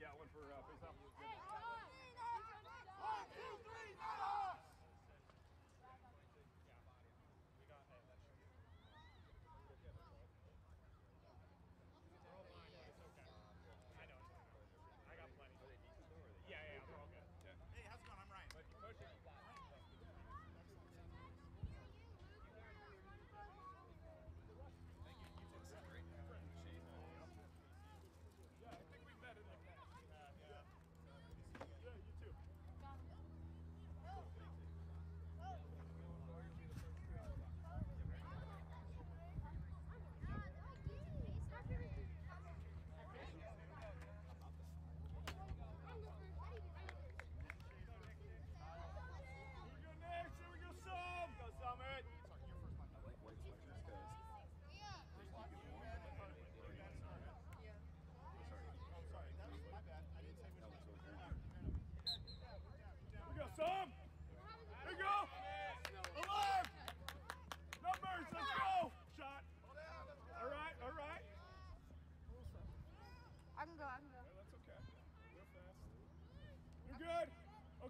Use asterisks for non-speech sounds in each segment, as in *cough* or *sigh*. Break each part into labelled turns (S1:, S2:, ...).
S1: got one for. Uh,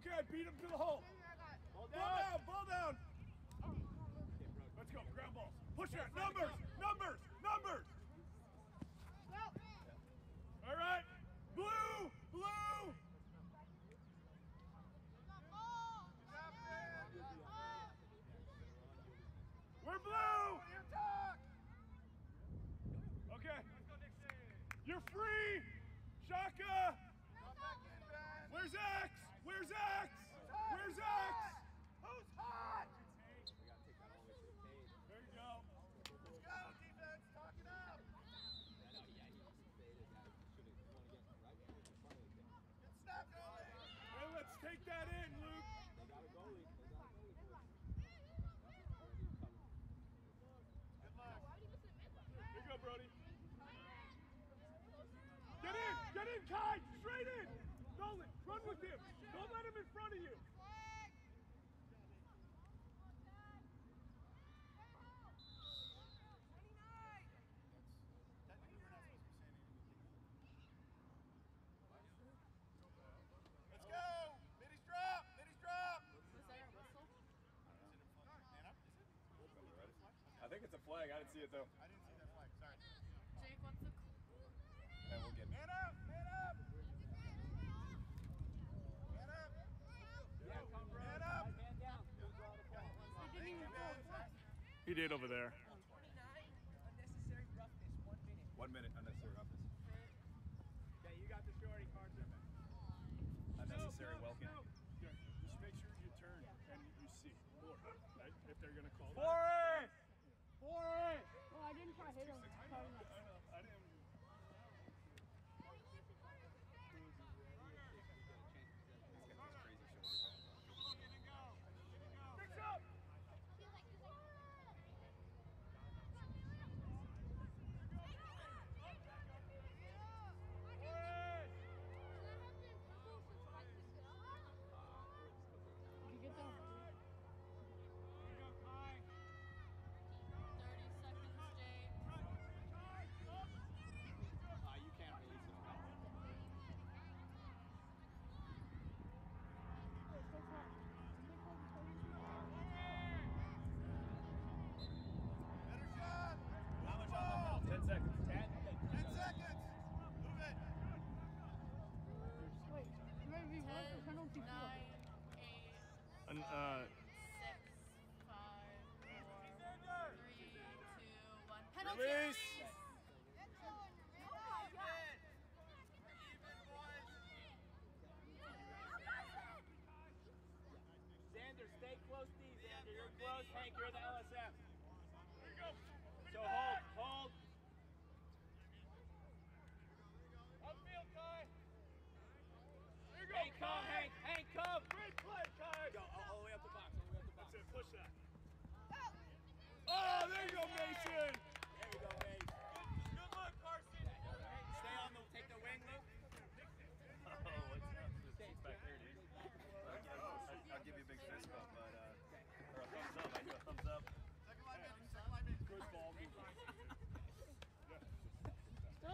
S1: Okay, beat him to the hole. Ball down, ball down. Oh. Let's go, ground balls. Push it, numbers, numbers, numbers. see it though.
S2: I didn't see that flag. Sorry.
S3: Jake cool.
S1: And we'll get.
S2: Man up! Man up! Man up!
S4: Yeah, come, bro.
S2: Man up!
S4: Man down.
S2: He did.
S1: He did over there.
S5: 29, unnecessary roughness, one minute.
S4: One minute, unnecessary roughness.
S6: Okay, you got the shorty, Carson.
S4: Unnecessary no, welcome.
S1: Yeah, just make sure you turn and you see more, right? If they're
S3: going to
S7: call. Four! Reese!
S6: Xander, stay close to Xander. You're close. Hank, you're the
S1: LSF.
S6: So hold, hold. Upfield, Kai. Here you go. Hank, come, Hank, Hank, come.
S1: Great play, Kai.
S4: Go, all, all the way up the box, all the way up the box.
S1: That's it, push that. Oh, there you go, Mason.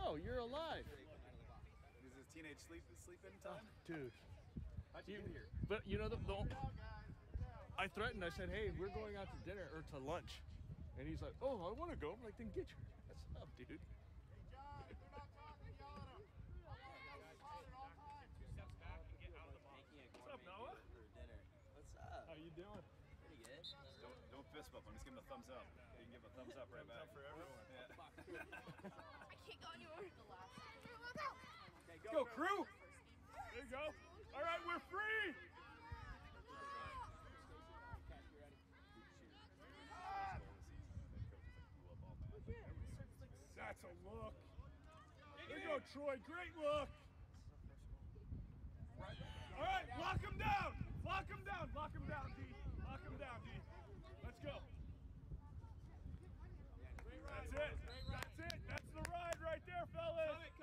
S8: No, you're alive.
S4: This teenage sleep sleeping time.
S1: Dude.
S4: How'd you,
S1: you
S4: get here?
S1: But you know the, the I threatened. I said, "Hey, we're going out to dinner or to lunch," and he's like, "Oh, I want to go." I'm like, "Then get your ass up, dude." What's up, Noah?
S2: What's up?
S1: How you doing?
S2: Pretty good.
S4: Don't, don't fist bump. I'm just giving a thumbs up. You can give a thumbs up right
S1: thumbs
S4: back.
S1: Up for everyone.
S4: Yeah. *laughs* *laughs*
S7: Anywhere. The
S1: go, Crue. There you go. All right, we're free. That's a look. There you go, Troy. Great look. All right, lock him down. Lock him down. Lock him down, D. Lock him down, D. Let's go. That's it. That's it. That's the ride right there, fellas.
S2: All right.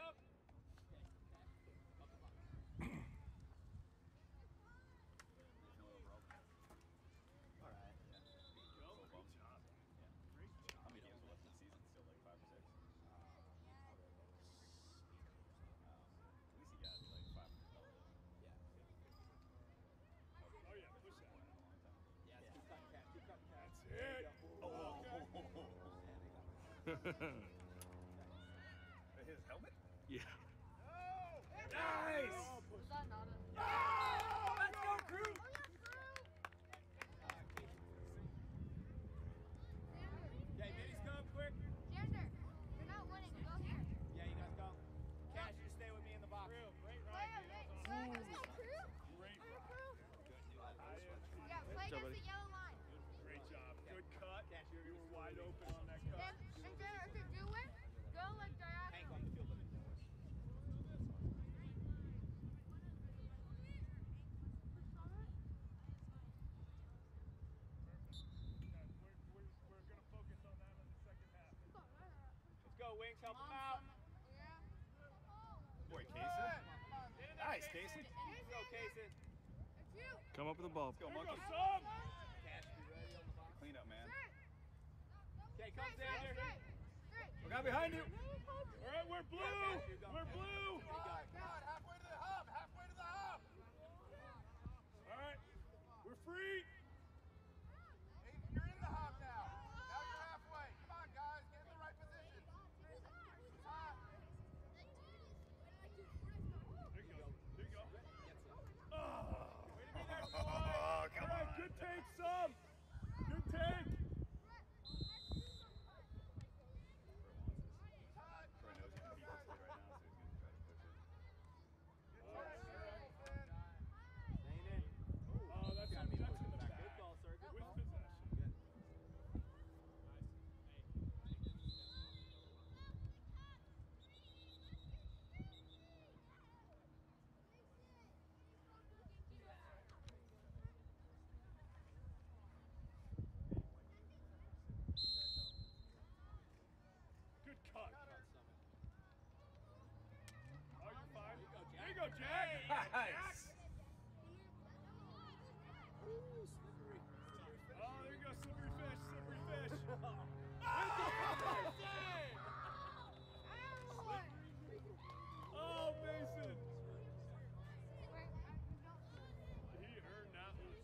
S4: How many games are left in the season? Still like five or six. At least he got like five hundred dollars.
S1: Oh yeah, push that.
S6: Yeah, keep cutting Cash. Keep cutting Cash.
S1: That's it. *laughs*
S4: His helmet?
S1: Yeah.
S3: Oh, nice!
S1: Nice.
S3: Was that not a...
S1: Oh, let's go, Crue.
S6: Okay, Minnie's come quick.
S3: Xander, you're not winning. Go here.
S6: Yeah, you guys go. Cash, you stay with me in the box.
S1: Great
S3: Play,
S1: ride.
S3: play, play against the crew.
S1: Great
S3: Play
S1: ride.
S3: crew.
S1: I-
S3: Yeah, play against the yellow line.
S1: Great job. Good cut.
S6: Cash, you're
S1: You
S6: gonna
S1: were wide open on that
S3: And,
S1: cut.
S3: and Xander, if you do win, go like
S6: Hank
S3: diagonal.
S6: on the field with me.
S1: We're, we're, we're going to focus on that in the second half.
S6: Let's go, Wings. Help him out.
S4: Boy, Casey. Nice, Casey.
S6: Let's go, Kason.
S1: Come up with the ball.
S4: Let's go, monkey.
S6: Cash, be ready on the box.
S4: Clean up, man.
S6: Okay, come Xander.
S1: We got behind you. All right, we're blue. We're blue.
S2: God, God, halfway to the hub, halfway to the hub.
S1: All right, we're free.
S2: Hey, you're in the hub now. Now you're halfway. Come on, guys, get in the right position. It's hot.
S1: There you go. There you go. Oh.
S4: Oh, come
S1: All right,
S4: on.
S1: good take, some. Good take.
S4: Troy knows he's gonna beat this kid right now, so he's gonna try to push it.
S6: Staying in.
S1: Oh, that's
S6: Gotta be
S1: that's
S6: pushing
S1: in the
S6: back.
S1: back.
S6: Good call, sir. Good
S1: With
S6: call.
S1: possession. Good cut. Oh, you're fine. There you go, Jack.
S4: Nice.
S1: Oh, there you go, slippery fish, slippery fish. Oh, Mason. He earned that one.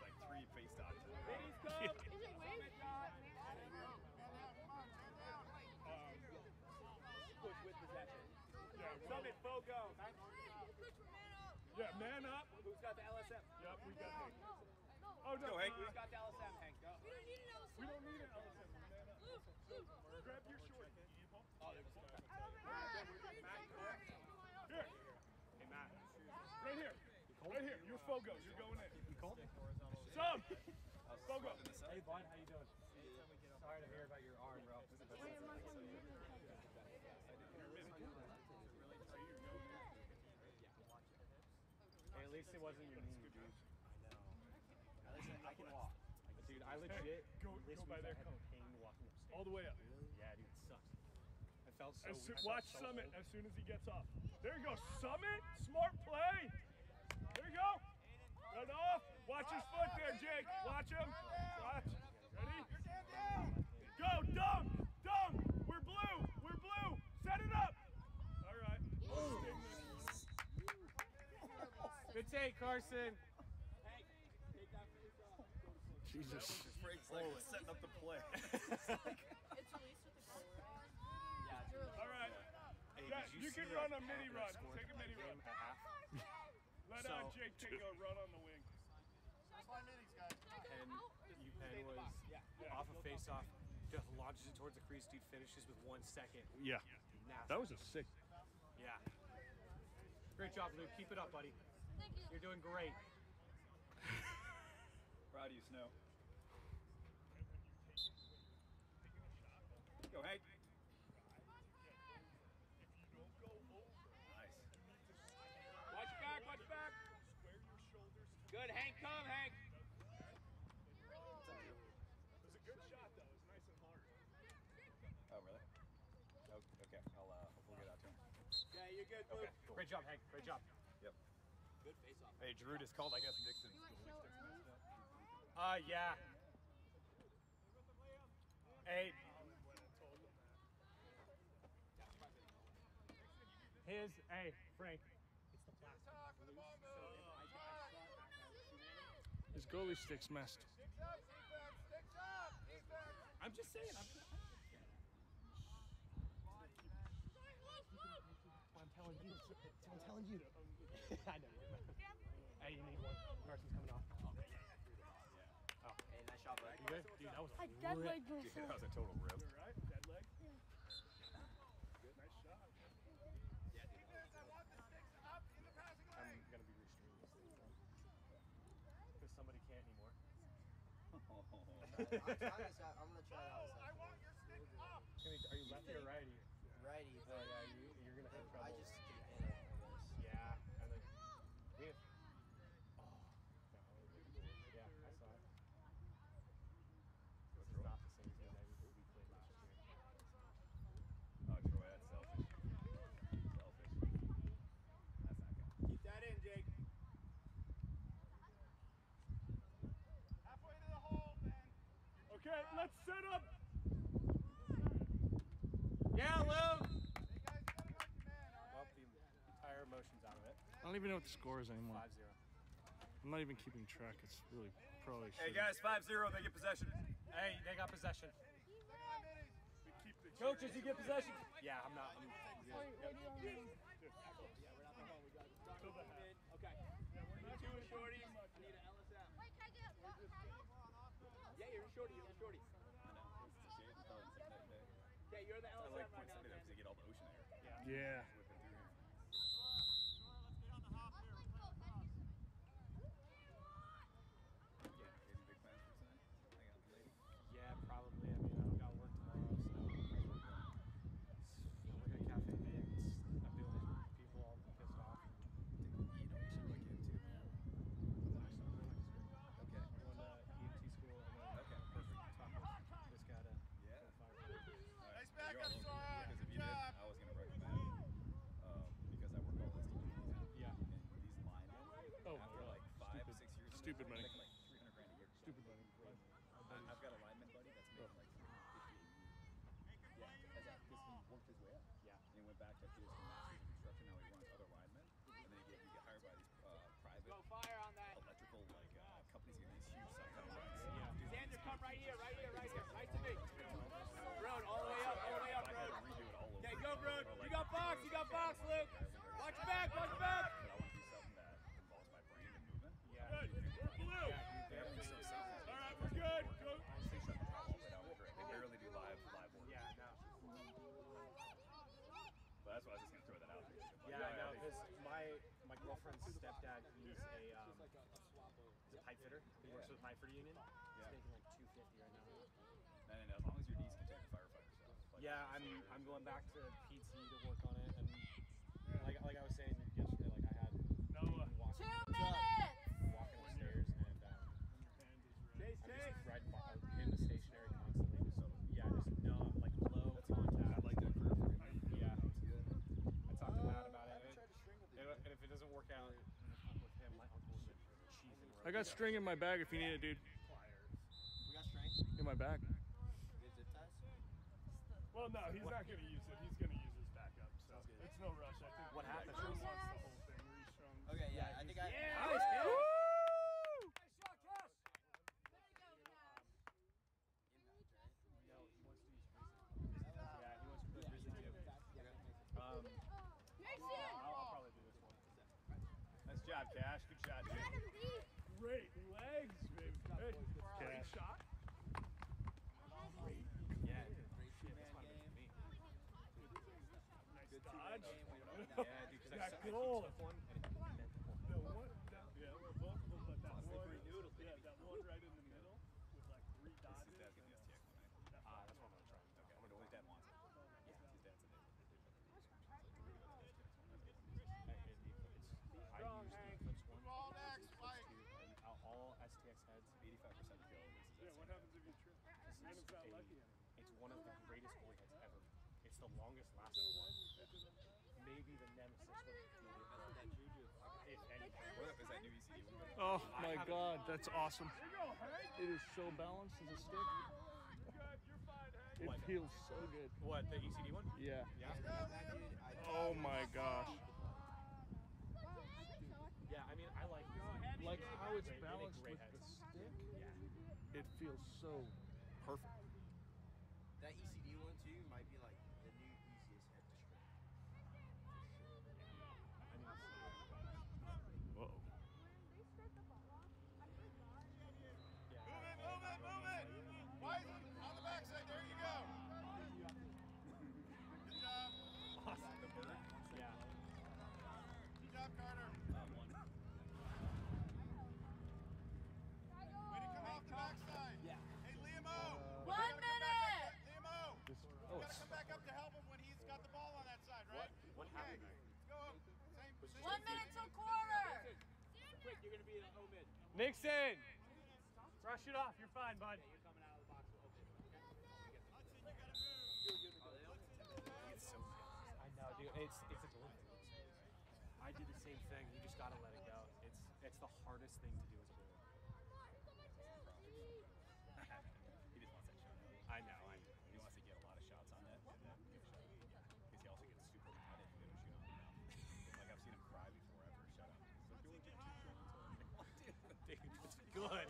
S4: Like three face dots.
S6: Minnie's come.
S3: Is it Wade?
S1: Um,
S6: Push with possession.
S1: yeah, we-
S6: Summit, Fogo.
S1: Yeah, man up.
S6: Who's got the LSM?
S1: Yep, we got Hank. Oh, no.
S4: Go, Hank.
S1: uh,
S6: Who's got the LSM, Hank? Go.
S1: we don't need an LSM. we're Man up. Grab your short.
S6: Oh, there's a
S1: Here. Hey, Matt. Right here. Right here. You're Fogo. You're going in. You called? Some. Fogo.
S8: Hey, bud, how you doing? Sorry to hear about your arm, bro. Hey, at least it wasn't your knee, dude. I know. At least I can walk. Dude, I legit,
S1: go-
S8: this
S1: go by
S8: week
S1: their
S8: I had
S1: coat.
S8: pain walking upstairs.
S1: All the way up.
S8: Yeah, dude, it sucks. I felt so
S1: As
S8: I
S1: soo-
S8: felt
S1: watch
S8: so
S1: Summit
S8: old.
S1: as soon as he gets off. There you go, Summit. Smart play. There you go. Right off. Watch his foot there, Jake. Watch him. Watch. Ready? Go, dunk, dunk. We're blue. We're blue. Set it up.
S8: Hey, Carson.
S6: Hank, take that for yourself.
S1: Jesus.
S4: Frank's like setting up the play. *laughs*
S7: It's released with the goal, right? *laughs*
S1: All right.
S8: Hey,
S1: Yeah,
S8: did
S1: you can run a mini run. Take a mini run.
S8: at half? *laughs*
S1: Let uh,
S8: So-
S1: Jake take a run on the wing.
S2: First line minis, guys.
S8: And UPenn was
S1: Yeah.
S8: off a face-off, just launches it towards the crease. Dude finishes with one second.
S1: Yeah.
S8: Nasty.
S1: That was a sick.
S8: Yeah. Great job, Luke. Keep it up, buddy.
S3: Thank you.
S8: You're doing great. *laughs*
S4: Proud of you, Snow. Go, Hank. Nice.
S6: Watch your back, watch your back. Good, Hank, come, Hank.
S1: It was a good shot, though. It was nice and hard.
S4: Oh, really? Oh, okay. I'll, uh, we'll get out to him.
S6: Yeah, you're good,
S8: Okay. Great job, Hank. Great job.
S4: Yep.
S6: Good face off.
S4: Hey, Drew just called, I guess, Nixon.
S3: You want?
S8: Uh, yeah. Hey. His, hey, Frank.
S2: Talk with the ball moves.
S1: His goalie stick's messed.
S2: Sticks up, defense. Sticks up, defense.
S8: I'm just saying. I'm, I'm telling you. *laughs* I'm telling you. *laughs* I know. Hey, you need one. Carson's coming off. Oh.
S6: Hey, nice shot, bud.
S8: You good? Dude, that was
S3: I dead
S8: rip.
S3: leg
S4: Dude, that was a total rip.
S1: You all right? Dead leg? Good. Nice shot.
S2: Defense, I want the sticks up in the passing
S8: I'm gonna be restreaming this thing because somebody can't anymore. *laughs*
S2: Oh, I want your stick up.
S8: Are you lefty or righty?
S9: righty,
S8: Oh
S9: but
S8: yeah, you, you're gonna have trouble.
S9: I just keep in it, I guess.
S8: Yeah, and then we have. Oh, no. Yeah, I saw it. This is not the same game that we, we played last year.
S4: Oh, Troy, that's selfish. Selfish. That's not good.
S6: Keep that in, Jake.
S2: Halfway to the hole, Ben.
S1: Okay, let's set up.
S8: Yeah, Luke.
S2: Hey, guys, you gotta work your man, all
S8: Well, the entire emotions out of it.
S1: I don't even know what the score is anymore.
S8: 5 0.
S1: I'm not even keeping track. It's really probably.
S4: Hey,
S1: shouldn't.
S4: guys, 5 0. They get possession.
S8: Hey, they got possession.
S2: Second line minis.
S1: We keep the
S8: Coaches, you get possession. Yeah, I'm not. I'm,
S3: Wait, what do you want me to do?
S1: to the half.
S6: Okay. Two and shorties. I need an LSM.
S3: Wait, can I get?
S6: Yeah, you're a shorty, you're a shorty.
S4: I know. It's a shade. It's probably the second day.
S6: Yeah, you're the
S4: I
S6: LSM
S4: like
S6: right
S4: Point
S6: now,
S4: Sunday though,
S6: man.
S4: because you get all the ocean air.
S1: Yeah.
S4: Whipping through here. Yeah, any big plans for tonight? Hang out with the lady?
S8: yeah, probably. I mean, I don't got work tomorrow, so. I'm working at Cafe Mix. I'm dealing with people all pissed off.
S4: Dude, you know, we should look into, man. Okay.
S8: I'm going to EMT school and then
S4: Okay, perfect.
S8: talk with this guy to
S4: Yeah.
S8: go fire.
S4: All right,
S2: Nice
S4: well, you're
S2: backup,
S4: all over it,
S2: Sora.
S4: Because if
S2: Good
S4: you did,
S2: job.
S4: I was going to recommend, um, because I work all this teaching
S8: Yeah.
S4: and these linemen,
S1: Oh,
S4: after
S1: God.
S4: like five,
S1: Stupid.
S4: six years, in
S1: Stupid
S4: the
S1: money.
S4: making like 300 grand a year.
S1: Stupid money.
S4: I- I've got a lineman buddy that's making like 50 Yeah, because he worked his way up.
S8: Yeah.
S4: And he went back to do his master's in construction. Now he runs other linemen, and then he get, you get hired by these uh, private
S6: Go fire on that.
S4: electrical like uh, companies getting these huge subcontracts.
S8: Yeah.
S4: Dude,
S6: Xander, come right here, right here, right here.
S4: guys-
S6: Nice to meet you. Road, all the way up, all the way up,
S4: If I had
S6: road.
S4: to redo it all over
S6: Okay,
S4: again,
S6: go,
S4: or,
S6: Road.
S4: like,
S6: You got box, you got box, Luke. Watch your back, watch back.
S4: But I want to do something that involves my brain and movement.
S8: Yeah.
S1: Good. We're blue.
S8: Yeah,
S4: They haven't so safe.
S1: All right, we're good. Go.
S4: They shut the power all the way down to. They barely do live live work.
S8: Yeah, no.
S4: But that's why I was just gonna throw that out there. Like,
S8: Yeah, I know,
S4: think-
S8: because my, my girlfriend's stepdad, he's a, um, he's a pipe fitter. He works with Pipe Fitter Union. He's
S4: Yeah.
S8: making like 250 right now.
S4: And then as long as your knees can take the firefighter stuff. Like,
S8: Yeah, I'm I'm going back to work on it, and like like I was saying yesterday, like I had
S1: Noah.
S8: walking,
S3: Two minutes!
S8: walking upstairs and um,
S6: Chase,
S8: I'm
S6: chase.
S8: just riding my, in the stationary constantly. Just yeah, just numb, like low contact.
S4: I'd like that career for you.
S8: Yeah,
S4: It's good.
S8: I talked to Matt about
S9: I
S8: it.
S9: haven't tried to string with
S8: And,
S9: it.
S8: and if it doesn't work out with him, my uncle's a chief in
S1: I got string in my bag if you need it, dude.
S9: We got strength.
S1: In my bag.
S9: We got zip ties.
S1: Well, no, he's not going to use it. He's going to use his backup. So it's no rush. I think
S8: What happened?
S1: Drew wants the whole thing. Restrung.
S9: Okay, yeah,
S8: Yeah,
S9: I think got
S6: Yeah.
S9: Nice,
S6: Woo!
S5: Nice shot, Cash.
S9: Impact, right?
S8: No, he wants to use Grizzly. Yeah, he wants to put Grizzly too. Um,
S3: Mason!
S8: I'll, I'll probably do this one.
S1: Nice job, Cash. Good shot,
S3: Let
S1: dude.
S3: him be.
S1: Great legs, baby. Hey, great
S8: Cash.
S1: shot.
S8: Yeah.
S9: Great
S8: Shit,
S9: two-man
S8: that's fine
S9: game.
S8: with me.
S1: Nice
S9: Good
S1: dodge.
S9: two-man game. Way to win
S8: Yeah,
S9: that.
S8: Dude, because
S1: That
S8: I, I
S1: goal.
S8: took one and it meant to pull.
S1: The one, that, yeah, well, both of them, but that
S4: Plus, they
S1: one, yeah, that one right in the middle with like three
S4: This
S1: dodges.
S4: is dad's gonna be a stick when I.
S8: Ah, that's what I'm gonna try.
S4: Okay, I'm gonna. His dad wants. Yeah, his dad's a
S8: Hey, it- I use the Eclipse one.
S2: Ball
S8: I
S2: next, Mike.
S8: two, and All all STX heads.
S4: 85% kill. This is
S1: Yeah, what happens if you trip?
S8: This
S1: Random
S8: is a- It's one of the greatest goalie heads ever. It's the longest lasting one. Maybe the nemesis with the
S9: I love that juju.
S8: if anything.
S4: What up is that new ECD one?
S1: Oh
S8: my God,
S1: that's awesome. Here you go, Hank.
S10: It is so balanced as a stick.
S1: You're good. You're fine, Hank.
S10: It feels so good.
S8: What the ECD one?
S10: Yeah.
S8: Yeah.
S9: That dude, I
S10: Oh my gosh.
S8: Yeah. I mean, I like
S10: Like how it's
S8: Great- they make
S10: balanced with the stick. It feels so perfect.
S9: That ECD one too might be like the new easiest head to strip.
S8: I mean,
S1: Whoa.
S8: yeah.
S2: Move it, move it, move it. Wiseman, on the backside. There you go. Good job.
S8: Awesome. The bird. Yeah.
S2: Good job, Carter. Way to come off the backside.
S9: Yeah.
S2: Hey, Liam O.
S3: One minute!
S2: Liam O.
S10: This,
S2: You
S10: oh,
S2: gotta
S10: it's,
S2: come back up to help him when he's got the ball on that side, right?
S8: What
S2: Okay.
S8: happened?
S2: Let's go. Same position.
S3: One minute till quarter!
S6: Quick, you're gonna be in O mid.
S8: Nixon. Brush it off. You're fine, bud.
S6: You're coming out of the box with O mid.
S2: Oh, Hudson, you gotta move.
S4: It's so
S8: I know, dude. It's it's a delivery. I did the same thing. You just gotta let it go. It's it's the hardest thing to do as a goalie.
S4: he just wants that shot.
S8: I know. I know.
S4: He wants to get a lot of shots on that. And then give a shot. Because he also gets super mad if you never shoot him in the mouth. Like I've seen him cry before after a shutout. He's like, you only get two shots.
S8: Dude, it's good.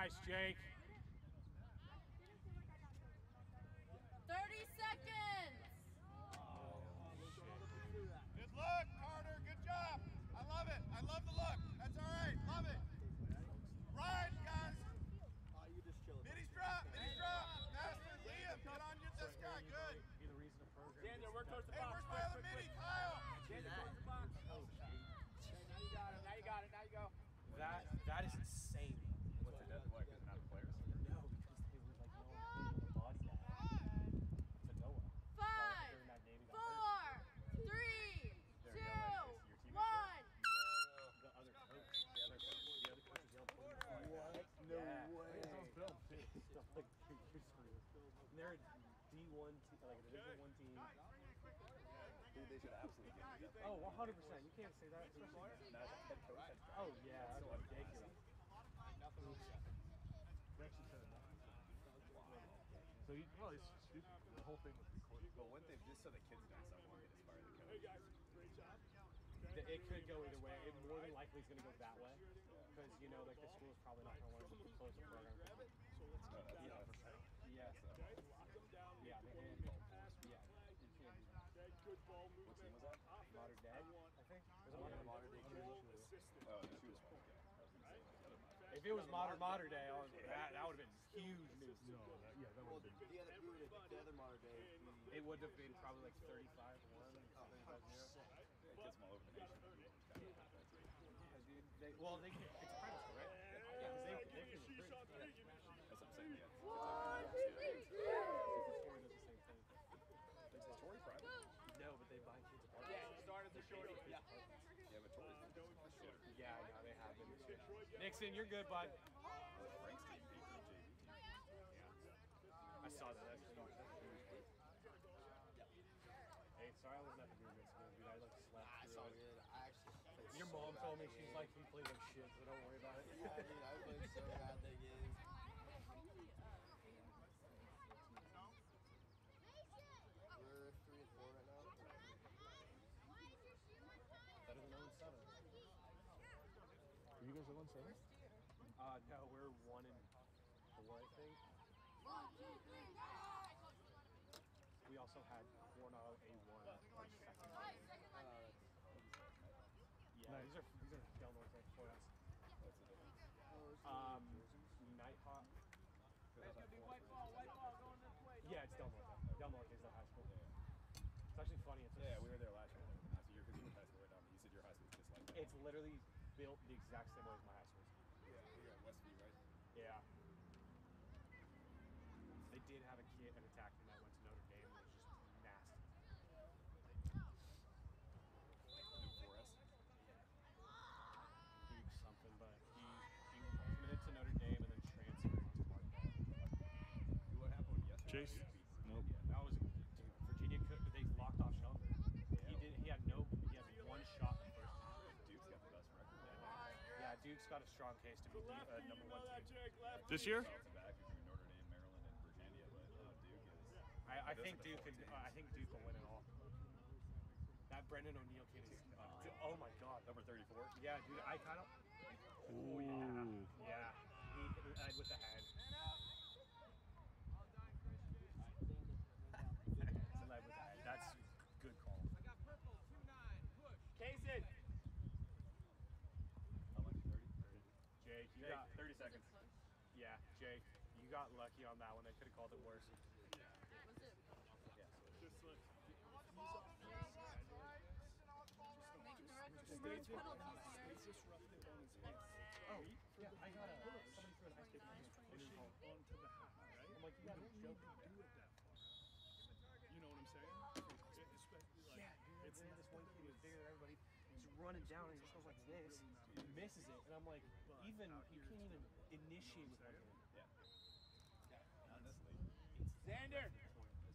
S8: Nice, Jake.
S3: 30 seconds!
S2: Good look, Carter. Good job. I love it. I love the look. That's all right. Love it. Ride, guys.
S9: Oh, you just chilling.
S2: Middies drop. Middies drop. Master, Liam, get on your this guy. Good.
S8: Be the reason the program.
S6: Daniel, work towards the
S2: Hey,
S6: box.
S2: where's
S6: Quick,
S2: my other
S6: quick,
S2: midi?
S6: quick.
S2: Kyle.
S6: Daniel, towards the box. Okay, now you got it. Now you got it. Now you go.
S8: That that is insane.
S4: What's the death? Why? Because they're not players?
S8: No, because they were like, no, the body bag to Noah.
S3: Five,
S8: During that game, he got hurt.
S3: four, three,
S4: There
S3: two,
S4: we go, like, is your team
S3: one.
S8: The other coach, the other coach, the other coach was yelling, "Put your body back."
S9: No
S8: Yeah.
S9: way.
S8: It's on film too. Stuff like you're screwed. And they're a D1 team, like a Division One team.
S4: Dude, they should absolutely get me.
S8: Oh, 100 percent. You can't say that. especially-
S4: Not as head coach.
S8: Oh yeah, that's
S4: So
S8: ridiculous.
S10: they actually said it. So you, well, it's stupid. The whole thing was recorded.
S4: But one thing, just so the kids don't stop wanting to inspire the
S1: Hey, guys. Great job.
S8: Th- It could go either way. It more than likely is going to go that way because you know, like the school is probably not going to want to close the program.
S4: No, uh, that's,
S8: Yeah.
S4: that's,
S8: Yeah.
S1: Okay, lock them down.
S8: Yeah.
S1: Leave
S8: They,
S1: the ball
S8: yeah.
S1: pass.
S8: You can't do that.
S1: Okay, good ball movement.
S4: What team was that?
S1: Offense,
S8: Modern Day,
S1: I want
S8: I think. Was it
S9: Yeah,
S8: modern,
S9: Modern Day.
S1: ball assistant.
S4: oh, the shoes one. Okay. I was gonna say the other one.
S8: If it was modern modern day, I was, that that would have been huge news.
S10: No, that, yeah, that would
S9: the,
S10: have been.
S9: the other, we would have, the other modern day. We,
S8: It mm. would have been probably like 35 1, 35 0.
S4: Yeah, it gets them all over the nation.
S8: Yeah, dude. They, well, they can, it's private school, right? Yeah, because they, they can recruit.
S1: Sheesh on three. Give me a
S4: That's what I'm saying. Yeah.
S3: One, two, three.
S8: Story does the same thing.
S4: Is the Torrey private?
S8: No, but they buy kids apartments.
S6: Yeah, it started the shorty. Yeah.
S4: Yeah, but Torrey's not shorter.
S8: Yeah, I know they have been. Nixon, you're good, bud.
S4: Frank's team beat the JV.
S8: I saw that. That's huge. Hey, sorry I wasn't at the beer mix, man, dude. I like slept
S9: I
S8: through
S9: saw
S8: it.
S9: good. I actually
S8: Your
S9: so
S8: mom told me
S9: that
S8: she's like, you played like shit, so don't worry about it.
S9: Yeah, dude, I played so bad that game. We're three and four right now.
S8: That is had Coronado A1 like second.
S4: Yeah.
S8: No, these are these are Del Norte for us.
S4: What's the difference?
S8: Um, Nighthawk.
S6: It's gonna be white ball, white ball going this way.
S8: Yeah, it's Del Norte. Del Norte is the high school. It's actually funny. It's a,
S4: Yeah, we were there last year. Last year because you went high school right now. But you said your high school was just like that.
S8: It's literally built the exact same way as my high school.
S4: yeah, got Westview, right?
S8: Yeah. They did have a kid, an attackman that went to Notre Dame. It was just nasty.
S4: New 4S.
S8: Duke something, but he he committed to Notre Dame and then transferred to Marquette.
S4: What happened yesterday?
S10: Chase?
S4: Duke beat
S10: Nope.
S4: Virginia.
S8: That was dude, Virginia could they locked off Shelton. He did he had no he had one shot in the first.
S4: Duke's got the best record. Yeah.
S8: Yeah, Duke's got a strong case to be the uh, number one team.
S10: This year?
S4: Back between Notre Dame, Maryland, and Virginia, but uh, Duke is.
S8: I, I think Duke
S4: can.
S8: could,
S4: teams.
S8: I think Duke will win it all. That Brennan O'Neill kid is uh, oh my god.
S4: Number 34.
S8: Yeah, dude, I kind of
S10: Ooh.
S8: yeah yeah. He he led with the head. He led with the head. That's good call.
S6: I got purple, two nine, push.
S8: Kason.
S4: How much? 30?
S8: Jake, you
S4: Jake,
S8: got
S4: 30 seconds.
S8: yeah, Jake, you got lucky on that one.
S3: Here.
S8: Oh, yeah, I got a an ice
S1: the?
S8: I'm you
S1: that. You know what I'm saying? Like,
S8: Yeah, dude.
S1: it's not
S8: this one kid
S1: always-
S8: bigger than everybody. He's running down and he just goes like this. He misses it, and I'm like, even you can't even initiate with one hand.
S4: Yeah. Not in this league.
S6: Xander,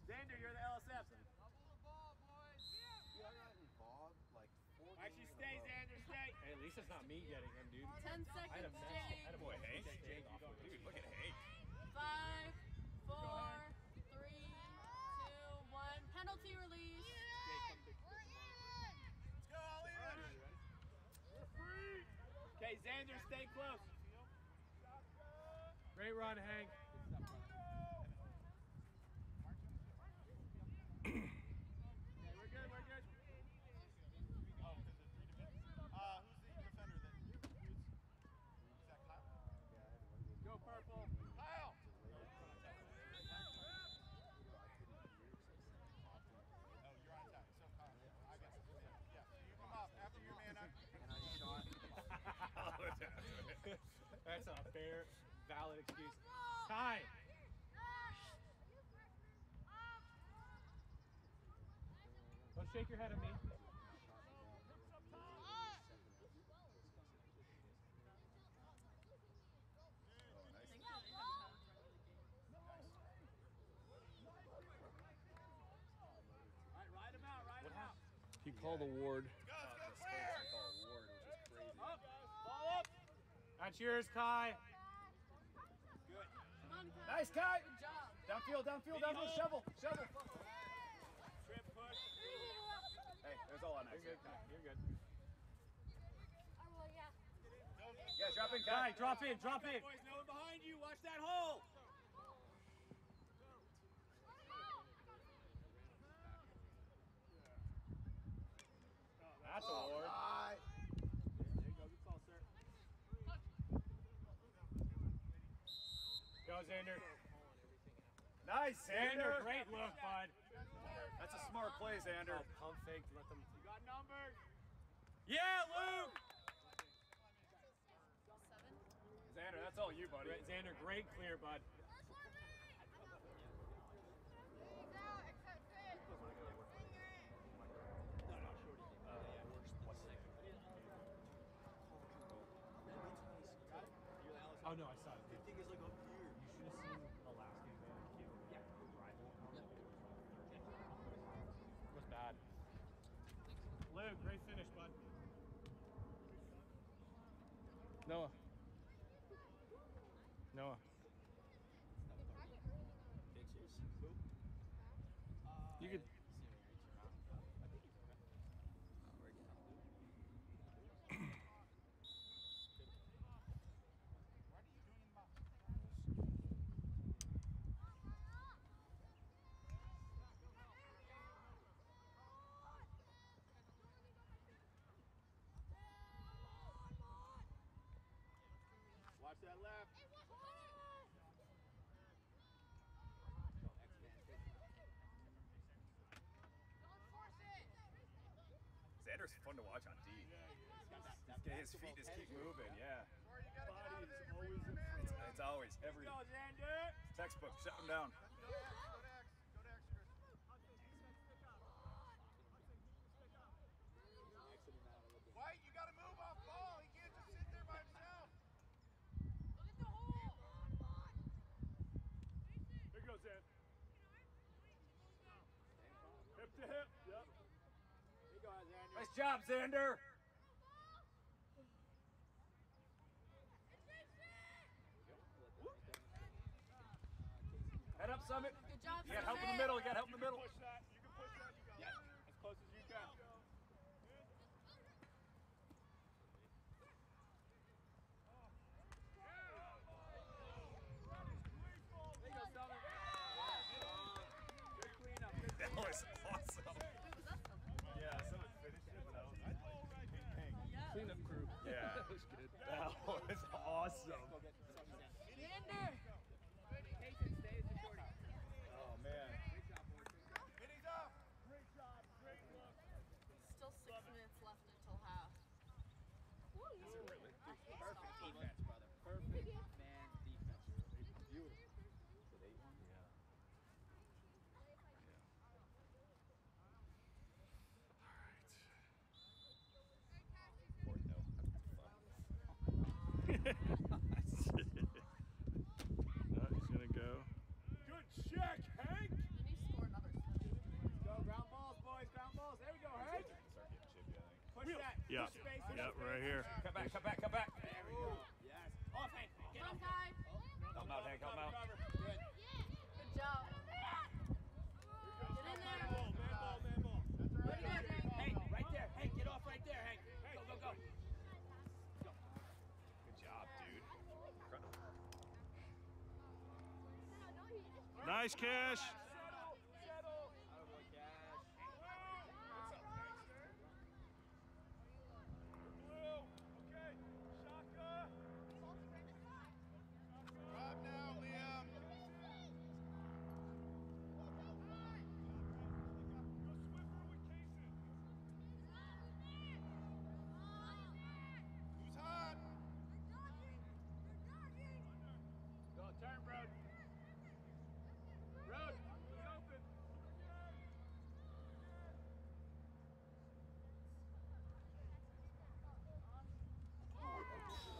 S6: Xander, you're the LSF.
S9: Dude, I got involved like four
S6: Actually,
S9: games in a
S6: stay,
S9: row.
S6: Xander,
S8: least it's not me getting him, dude.
S3: Ten
S8: I had a
S3: seconds.
S8: I had a.
S4: Boy, Hank.
S8: Jake, you don't
S4: Dude, look at Hank.
S3: Five, four, three, two, one. Penalty release. Let's go, Leland. We're free.
S6: Okay, Xander, stay close.
S8: Great run, Hank.
S6: Okay, we're good, we're good.
S2: Uh, who's the defender that? Is that Kyle?
S6: Go purple.
S2: Kyle! Oh, you're on attack. So Kyle, I guess. Yeah, yeah. You come up after your man up.
S9: And I shot.
S8: That's a fair, valid excuse. Ty. Don't shake your head at me.
S4: Nice.
S3: Thank you. They have a talent for another game.
S6: All right, ride him out, ride him out.
S10: He called a ward.
S2: Go, let's go,
S4: Nice, Kai.
S3: Good job.
S4: Downfield, downfield, downfield. Shovel, shovel.
S6: Trip push.
S4: Hey, there's all on
S8: You're good, Kai. You're good.
S4: Yeah, drop in,
S8: Kai,
S4: Kai.
S8: drop in, drop in.
S6: Boys, no one behind you. Watch that hole.
S8: That's a oh, ward.
S9: Alright.
S6: There you go. Good call, sir.
S8: Go, Xander.
S4: Nice,
S8: Xander, great look, bud.
S4: That's a smart play, Xander.
S8: Oh, pump fake let them.
S6: You got numbers.
S8: Yeah, Luke.
S3: Seven.
S4: Xander, that's all you, buddy.
S8: Xander, great clear, bud. Oh no, I saw it.
S9: The thing is like up here.
S8: You should have seen the last game they had a kid rival. It was bad. Luke, great finish, bud.
S10: Noah.
S4: is fun to watch on D. Yeah, his, his feet just keep moving, yeah.
S1: Body is always in front.
S4: It's, always, every. Textbook, shut him down. job, Xander. Head up, Summit.
S3: Good job,
S4: You got help in the middle. You got help in the middle. no,
S10: he's gonna go.
S1: Good check, Hank!
S3: You need to score another
S6: Go, ground balls, boys, ground balls. There we go, Hank! Push that.
S10: Yeah,
S6: push space, yeah, push
S10: yeah right here.
S4: Cut back, cut back, cut back.
S10: Nice
S6: catch.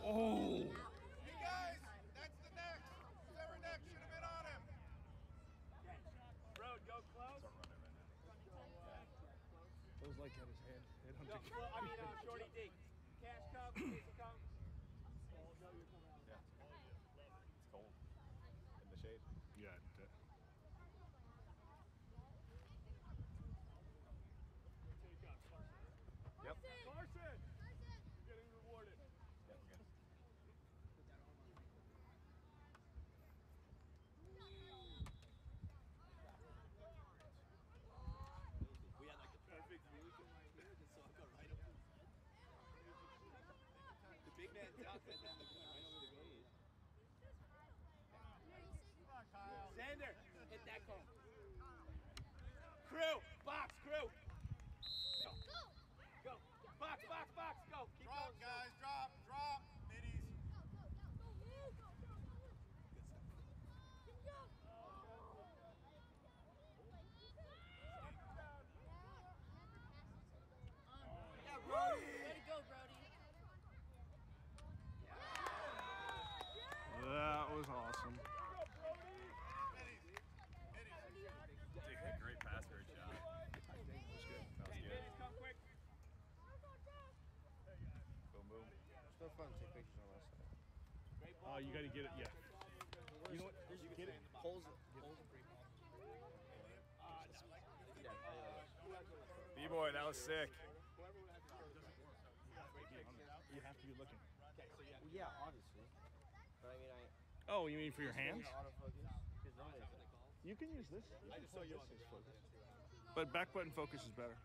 S10: Oh.
S2: Hey guys, that's the next. Whoever next should have been on him.
S6: Road, go close.
S8: It was like at his head. head hunting.
S6: Go, I mean, uh, Shorty D. Cash come, Casey come. Oh,
S10: you got to get it. Yeah. You know what? You get it.
S9: Holes. B
S4: boy, that was sick.
S10: You have to be looking.
S9: Well, yeah, obviously. But I mean, I.
S10: Oh, you mean for your hands? You can use this. You can focus. But back button focus is better.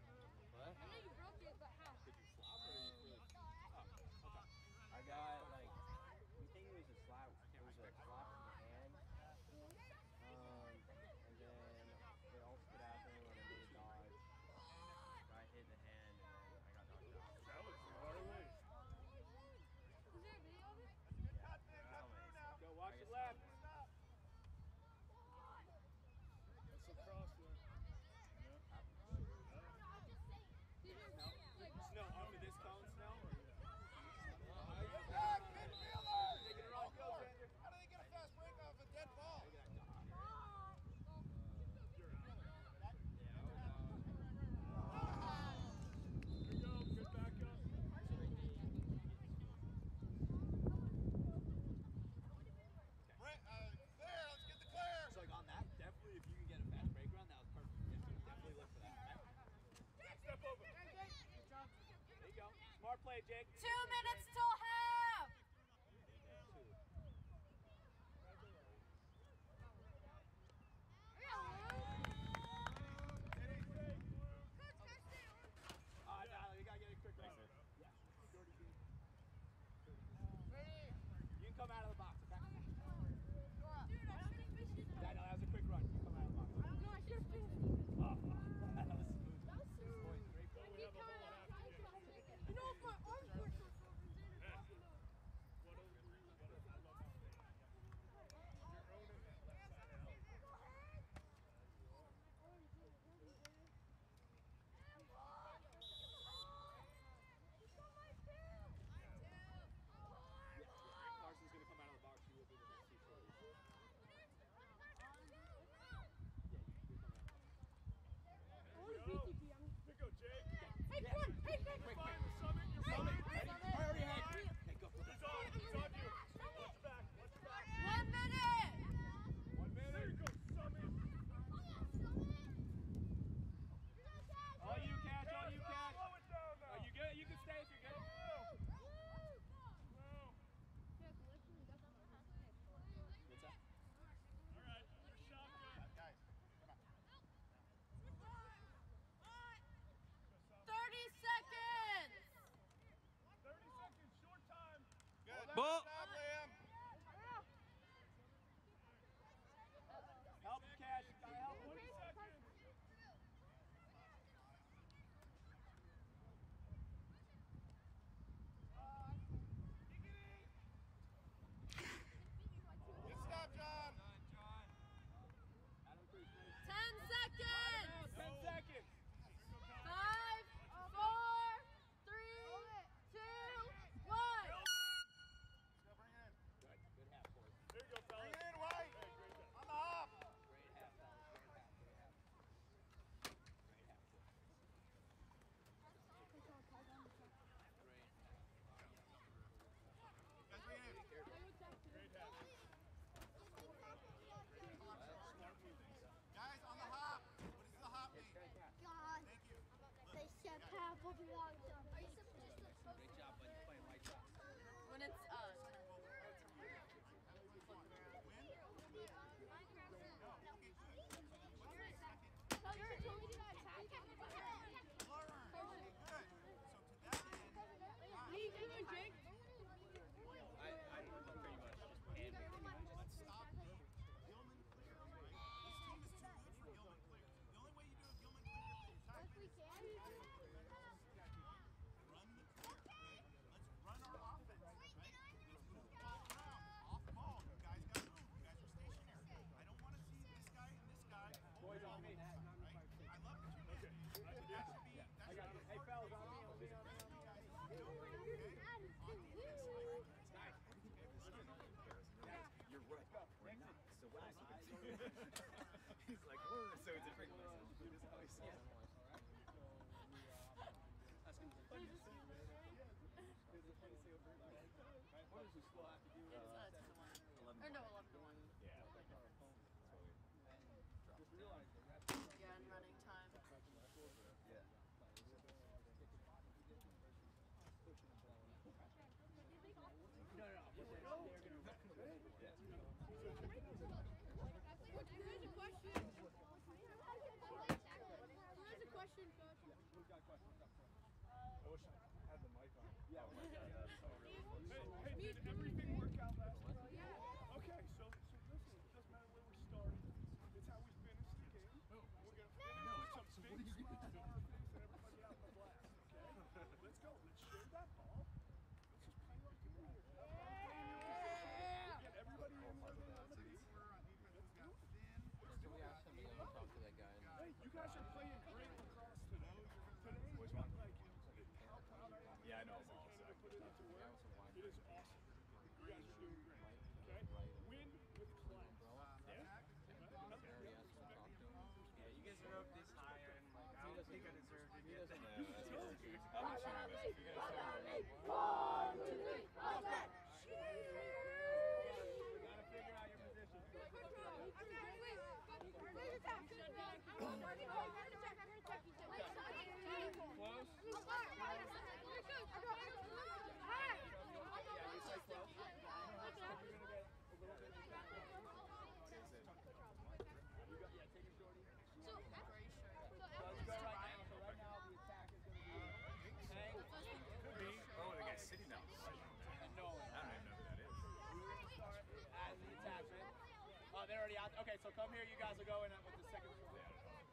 S6: come here, you
S2: guys with the second.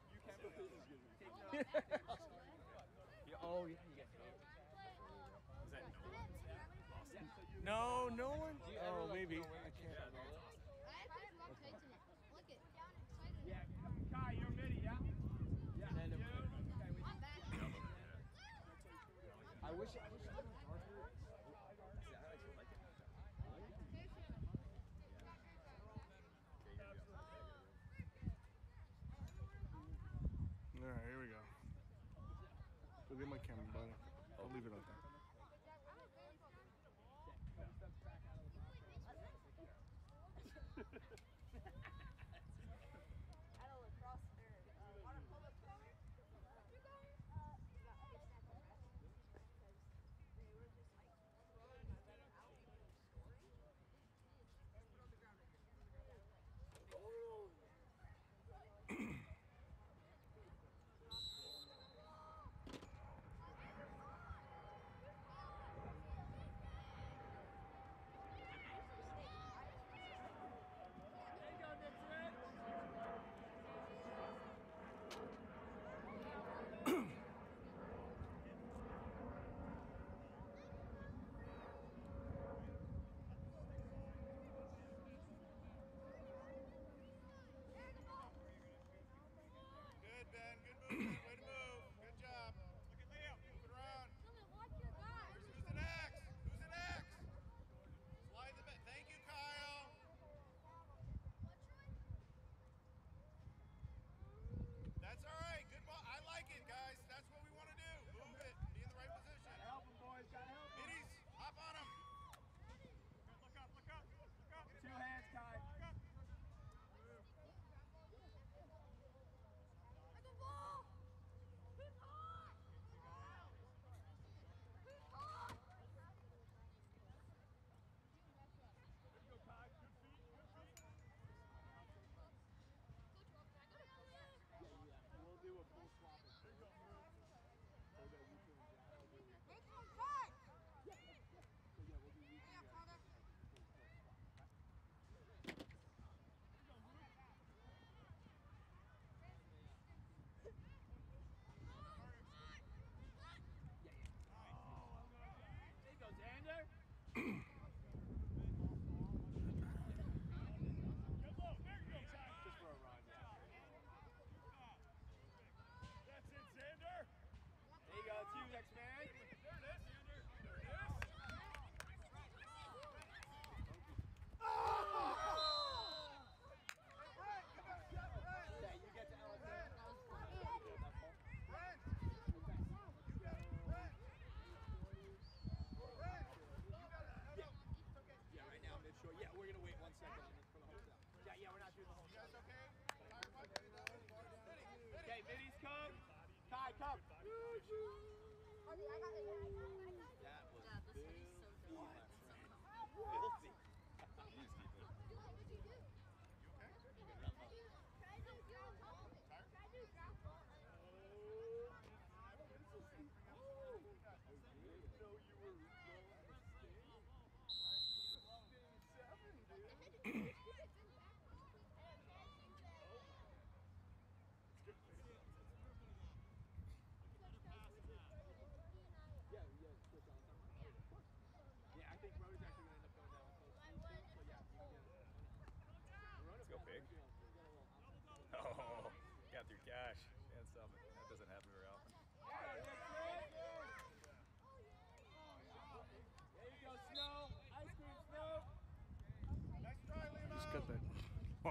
S2: You
S11: can. *laughs*
S4: Oh, yeah,
S1: you
S8: get
S4: it. No,
S6: no one. Oh, maybe.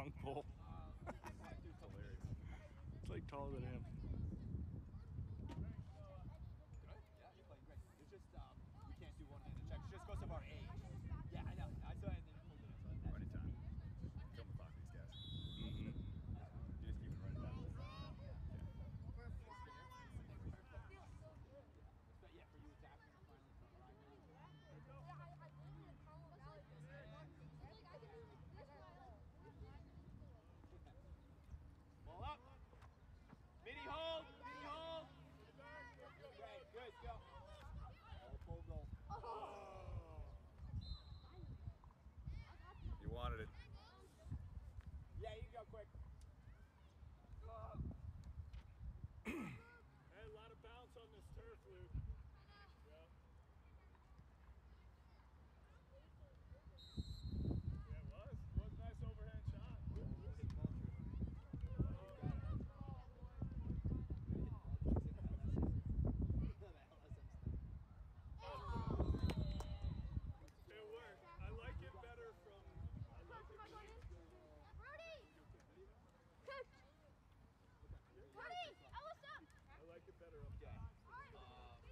S6: long pole. *laughs*
S4: it's
S6: like taller than him.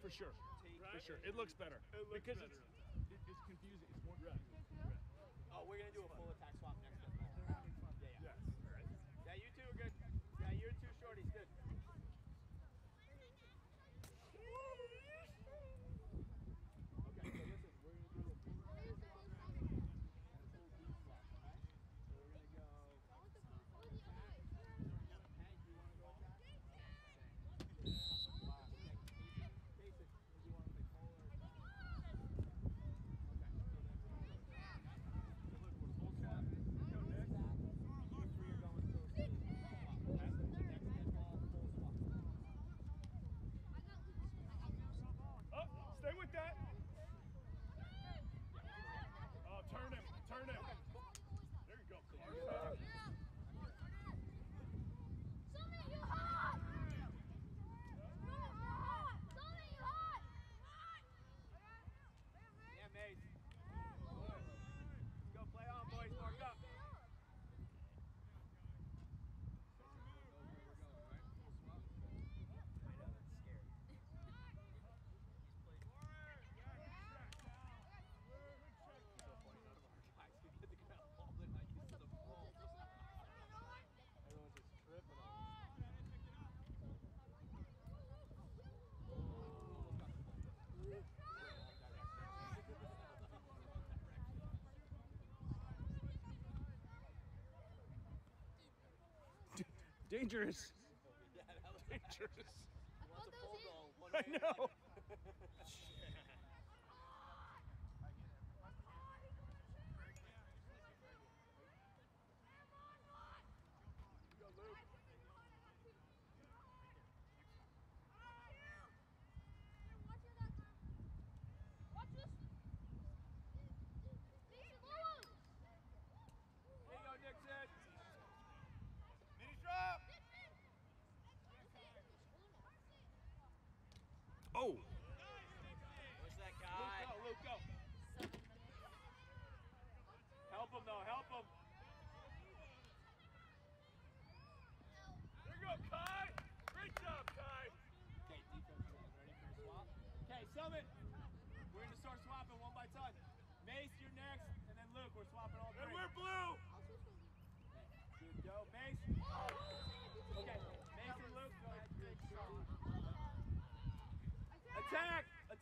S12: for
S3: sure. For sure. It looks better. It looks because better.
S10: it's it's confusing. It's more confusing.
S6: Right. Right. Oh, we're gonna do a full attack swap next.
S3: Dangerous. *laughs* Dangerous. *laughs* I know.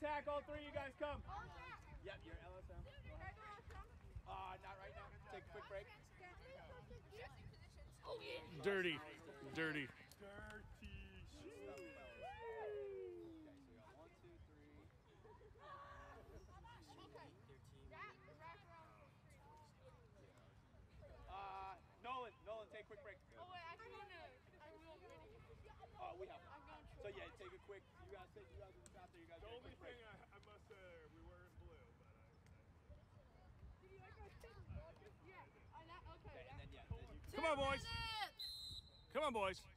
S6: attack, all three of you guys come. Yep, you're LSM. Uh, not right now. Take a quick break.
S3: Dirty. Dirty. boys. Come on, boys.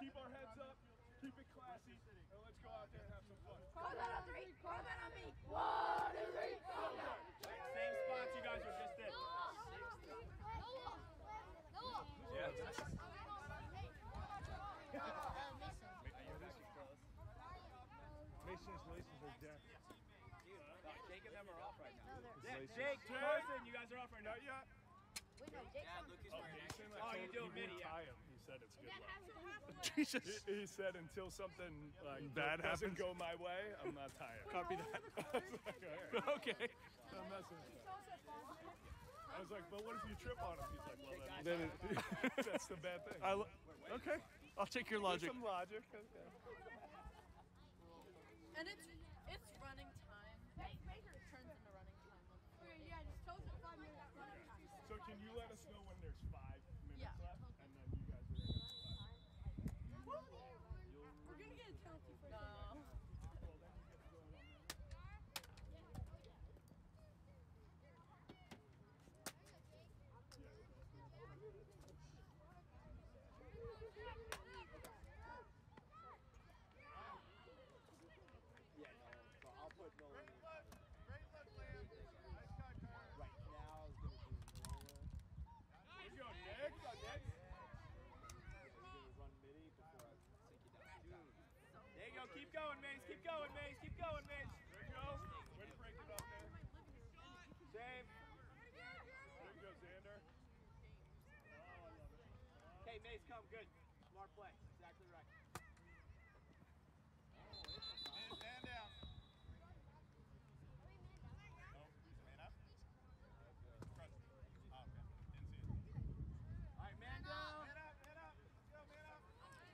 S1: keep our heads up, keep it classy, and let's go out there and have some fun.
S13: Call that on three, call that on me. One, two, three, go!
S3: Same spots you guys were just in. Yeah.
S10: Mason's laces are dead.
S3: Jake and them are off right now. Jake, Carson, you guys are off right now.
S1: Yet. Wait, no, Jake's
S3: yeah,
S1: on.
S3: Oh,
S1: you're
S3: doing
S1: middie,
S3: yeah
S1: said it's good luck. *laughs*
S10: Jesus.
S1: He, he said until something like
S10: bad happens.
S1: go my way, I'm not tired.
S10: Copy that.
S1: Like. *laughs*
S10: Okay. *laughs*
S1: I'm messing. I was like, but what if you trip on him? He's like, well, then,
S10: then
S1: that's the bad thing.
S10: I okay, I'll take your logic.
S1: Some logic. Okay.
S6: And it's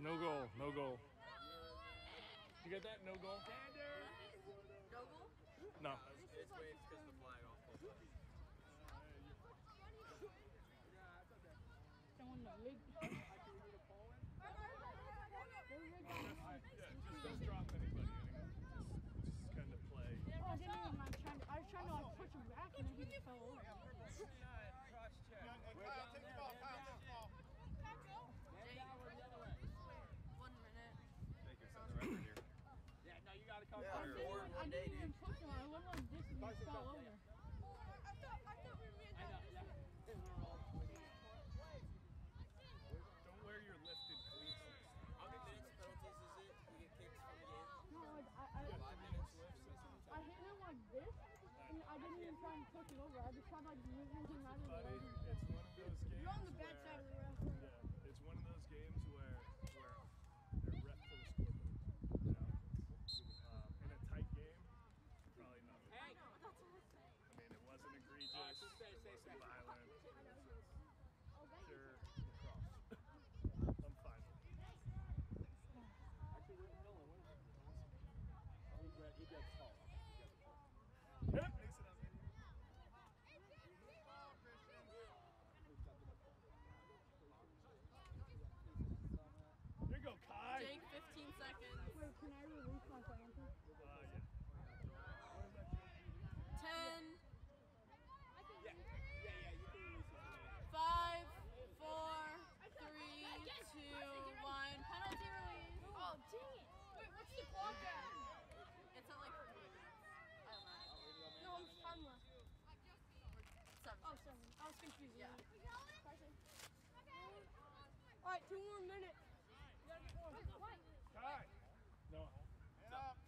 S6: No
S10: goal. No goal. You get that? No goal?
S6: No goal?
S10: No.
S3: It's, it's waves the flag off.
S13: she's
S1: yeah. Carson. Okay.
S7: All right,
S13: two more minutes. You gotta get
S14: warm. Up.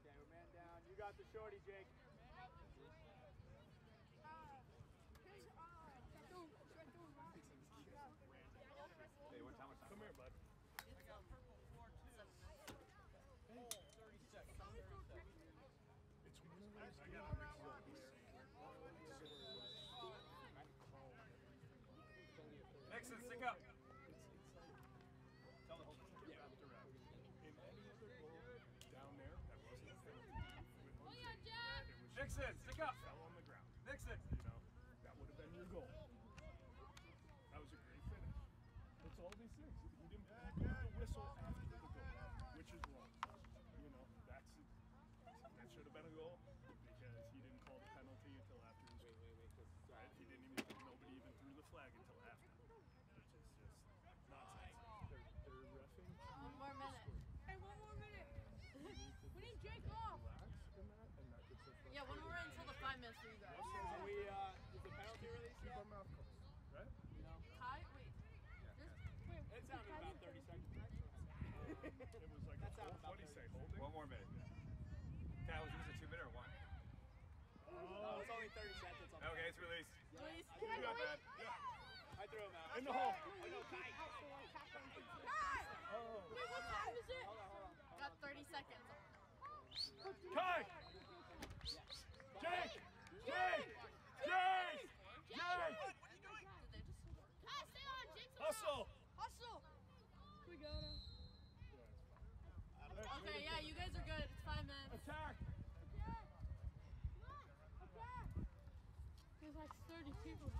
S7: Okay, we're man down. You got the shorty, Jake.
S3: It was like, That's a, what do you say, holding?
S4: One more minute. That was a two minute or one?
S1: Oh, oh. it's only 30 seconds.
S4: Okay, it's released.
S7: Released.
S3: Can I go in? Yeah.
S1: I threw him out.
S3: In the hole.
S7: Okay, yeah, you guys are good. It's five minutes.
S3: Attack!
S6: Okay. Come on! Attack! There's like 30 people.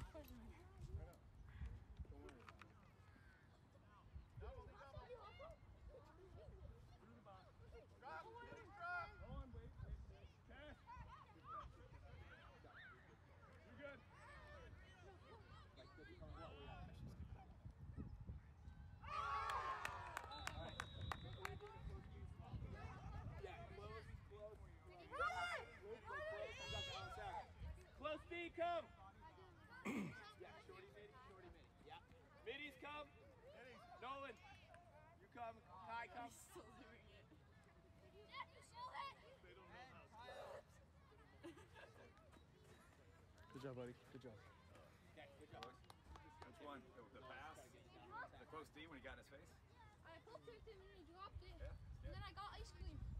S3: job, buddy. Good job.
S1: Good job.
S4: One? The, pass? The close D when he got in his face?
S6: I it and he dropped it.
S4: Yeah. yeah.
S6: And then I got ice cream.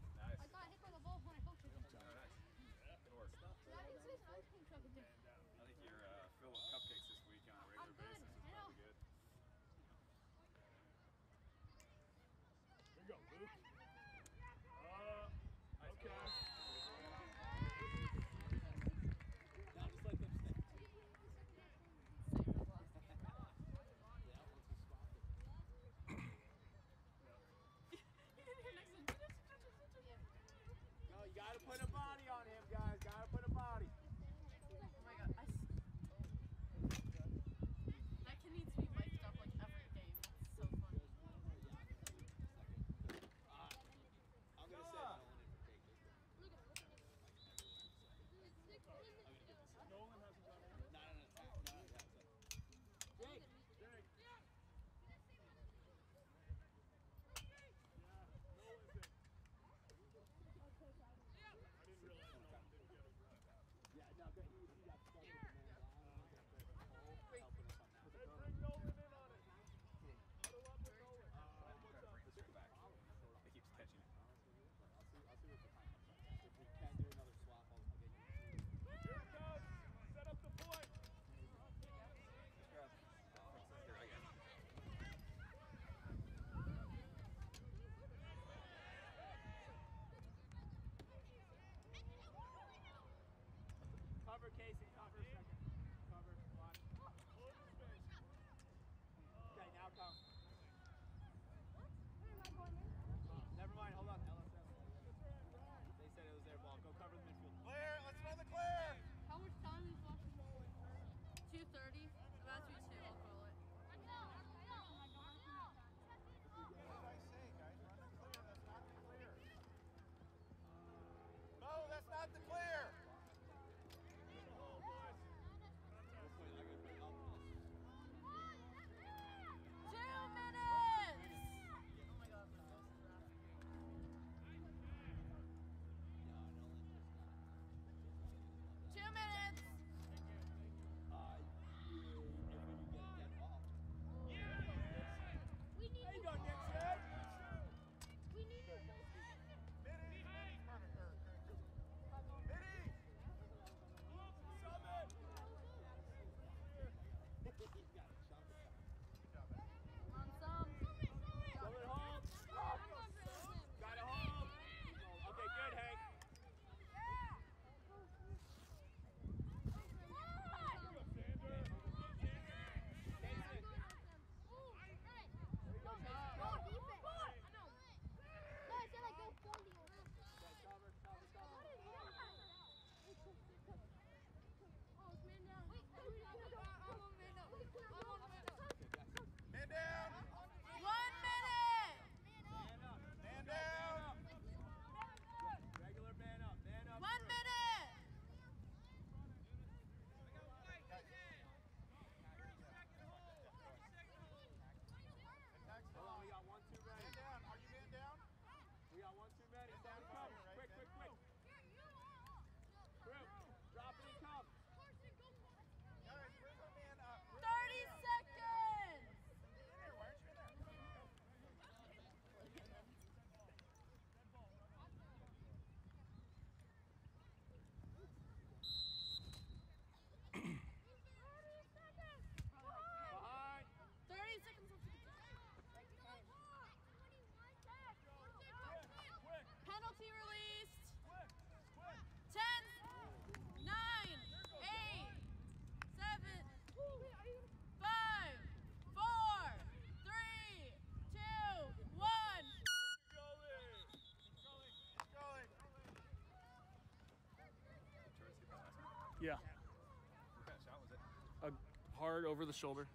S1: Yeah.
S4: What kind of shot was it?
S1: A hard over the shoulder.